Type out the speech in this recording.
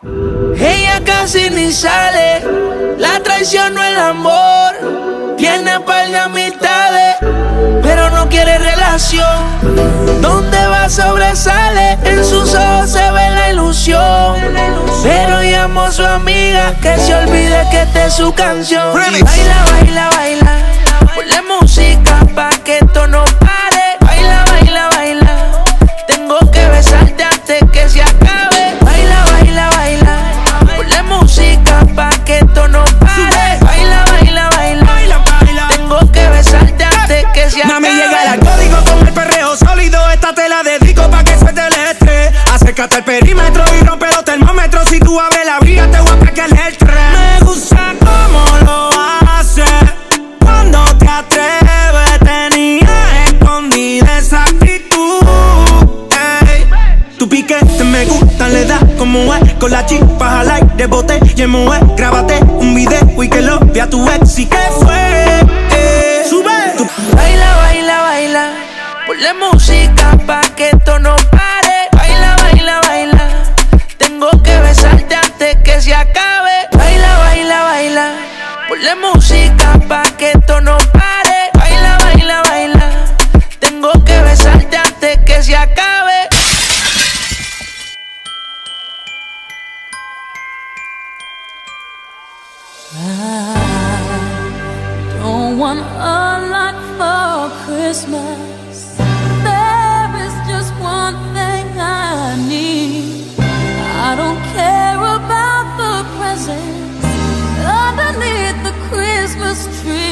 Ella casi ni sale, la traición no el amor. Tiene par de amistades, pero no quiere relación. Donde va sobresale, en sus ojos se ve la ilusión. Pero llamo a su amiga que se olvide que esta es su canción. Baila, baila, baila, ponle música pa' que esto no Acércate al perímetro y rompe los termómetros. Si tú abres la vía, te voy a pegar el tren. Me gusta cómo lo haces. Cuando te atreves, tenía escondida esa actitud. Ey. Tu piquete me gusta, le da como es. Con la chispa al aire, bote y mujer. Grábate un video y que lo vea tu ex. ¿Y qué fue? Ponle música pa' que esto no pare. Baila, baila, baila. Tengo que besarte antes que se acabe. Don't want for Christmas. is free.